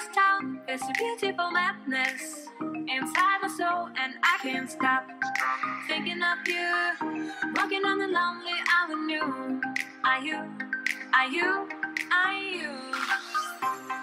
ghost town. There's a beautiful madness inside my soul, and I can't stop thinking of you. Walking on the lonely avenue. Are you? Are you? Are you?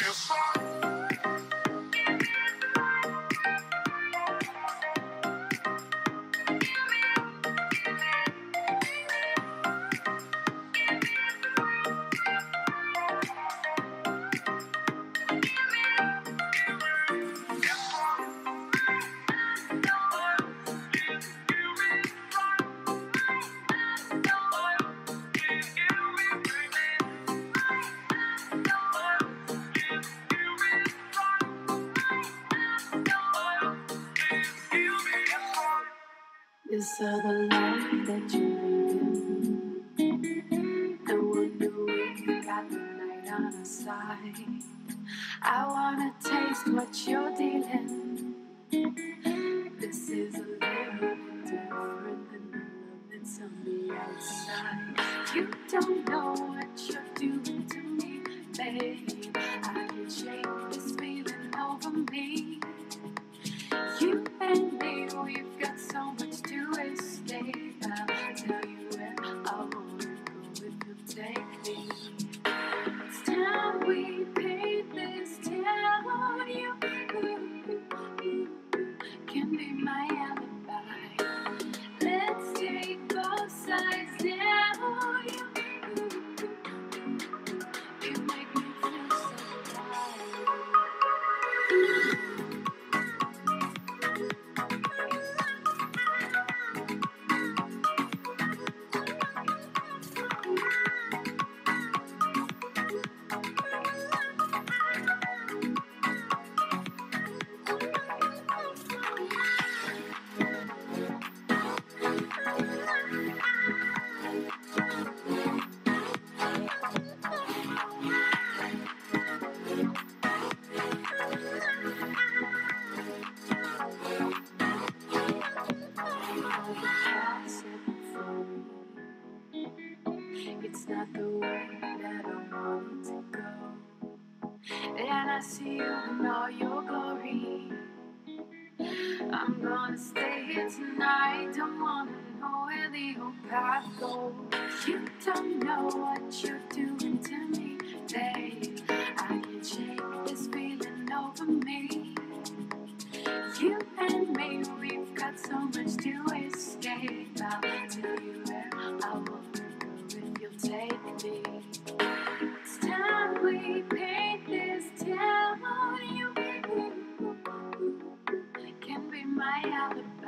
Give All the love that you needed? No one knew we got the night on our side. I wanna taste what you're dealing. This is a little bit different than the love that's on the outside. You don't know what you're doing to me, babe. I can shake this feeling over me. I'm gonna stay here tonight. Don't wanna know where the old path goes. You don't know what you're doing to me, babe. I can shake this feeling over me. You and me, be my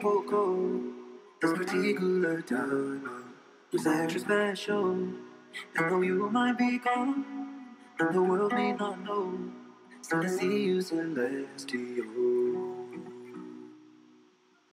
people go. This particular time was extra special. And though you might be gone, and the world may not know, still I see you celestial.